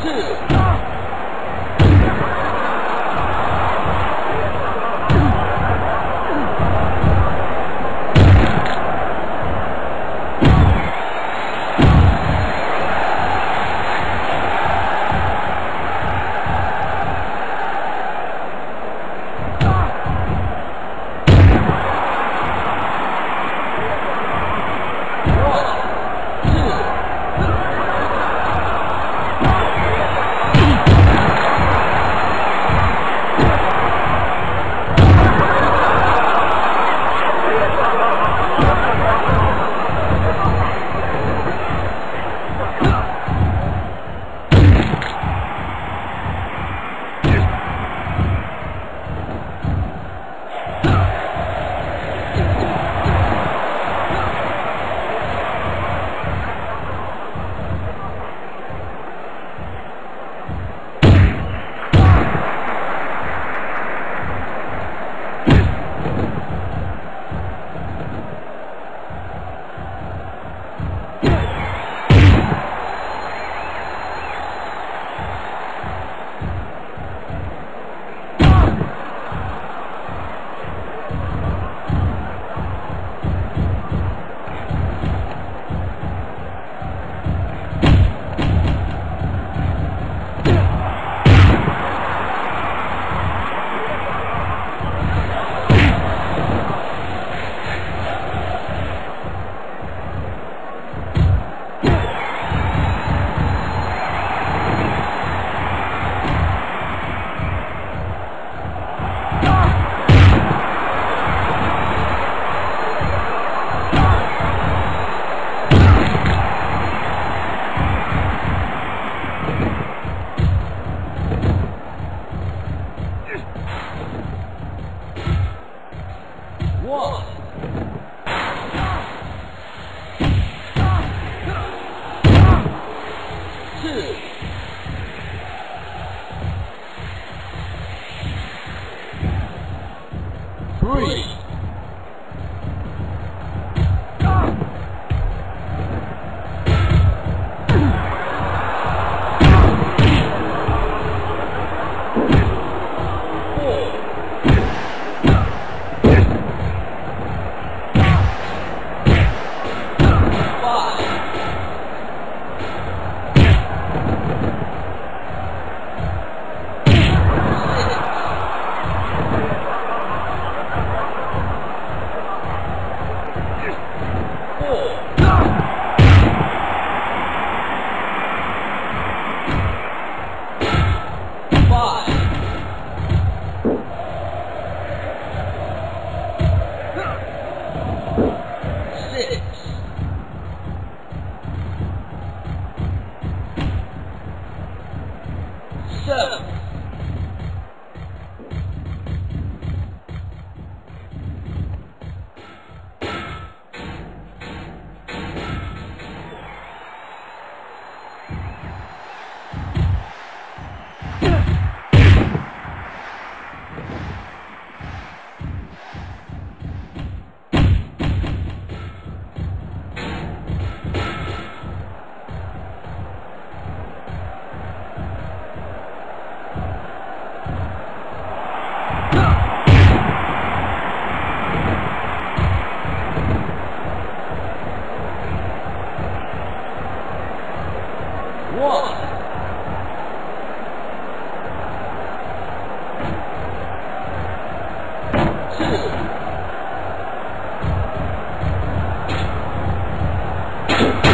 Oh! Three. One.